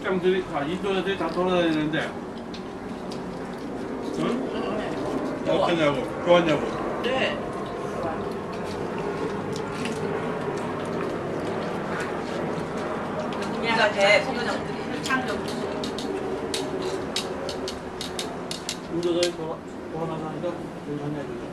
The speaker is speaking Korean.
직장들이 아, 다 인도애들이 다 돌아다니는데. 응? 네. 어떠냐고? 좋았냐고? 네. 우리가 대 소녀들이 창조 인도애들이 돌아 돌아다니니까 그 괜찮냐